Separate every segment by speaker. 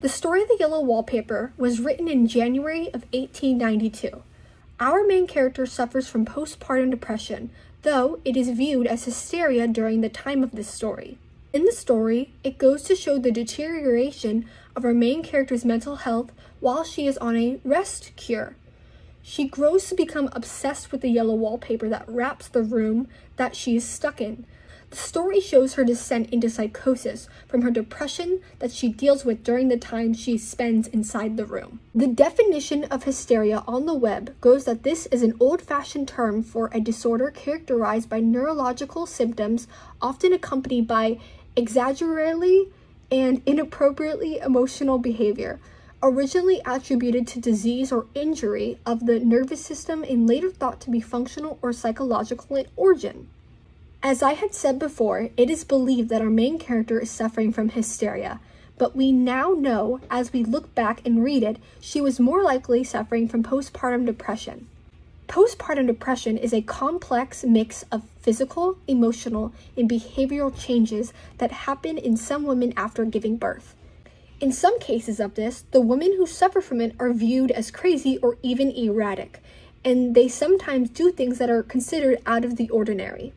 Speaker 1: The story of the yellow wallpaper was written in January of 1892. Our main character suffers from postpartum depression, though it is viewed as hysteria during the time of this story. In the story, it goes to show the deterioration of our main character's mental health while she is on a rest cure. She grows to become obsessed with the yellow wallpaper that wraps the room that she is stuck in, the story shows her descent into psychosis from her depression that she deals with during the time she spends inside the room. The definition of hysteria on the web goes that this is an old fashioned term for a disorder characterized by neurological symptoms, often accompanied by exaggeratedly and inappropriately emotional behavior. Originally attributed to disease or injury of the nervous system and later thought to be functional or psychological in origin. As I had said before, it is believed that our main character is suffering from hysteria, but we now know, as we look back and read it, she was more likely suffering from postpartum depression. Postpartum depression is a complex mix of physical, emotional, and behavioral changes that happen in some women after giving birth. In some cases of this, the women who suffer from it are viewed as crazy or even erratic, and they sometimes do things that are considered out of the ordinary.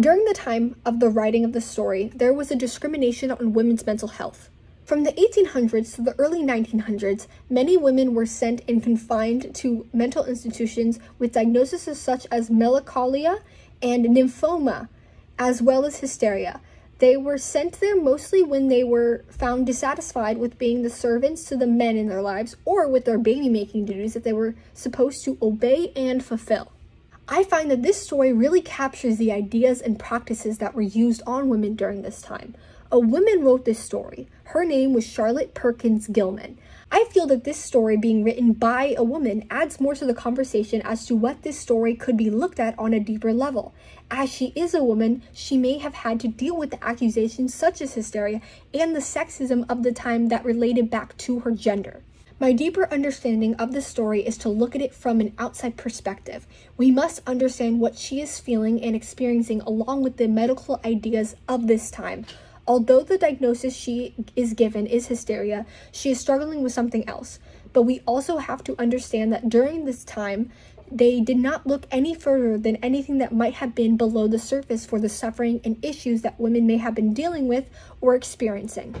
Speaker 1: During the time of the writing of the story, there was a discrimination on women's mental health. From the 1800s to the early 1900s, many women were sent and confined to mental institutions with diagnoses such as melancholia and nymphoma, as well as hysteria. They were sent there mostly when they were found dissatisfied with being the servants to the men in their lives or with their baby making duties that they were supposed to obey and fulfill. I find that this story really captures the ideas and practices that were used on women during this time. A woman wrote this story. Her name was Charlotte Perkins Gilman. I feel that this story being written by a woman adds more to the conversation as to what this story could be looked at on a deeper level. As she is a woman, she may have had to deal with the accusations such as hysteria and the sexism of the time that related back to her gender. My deeper understanding of the story is to look at it from an outside perspective. We must understand what she is feeling and experiencing along with the medical ideas of this time. Although the diagnosis she is given is hysteria, she is struggling with something else. But we also have to understand that during this time, they did not look any further than anything that might have been below the surface for the suffering and issues that women may have been dealing with or experiencing.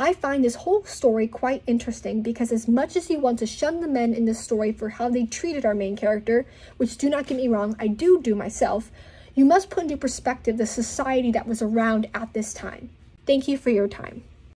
Speaker 1: I find this whole story quite interesting because as much as you want to shun the men in this story for how they treated our main character, which do not get me wrong, I do do myself, you must put into perspective the society that was around at this time. Thank you for your time.